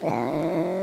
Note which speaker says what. Speaker 1: Oh.